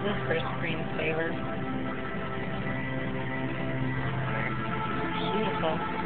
glasses for screensaver. Beautiful.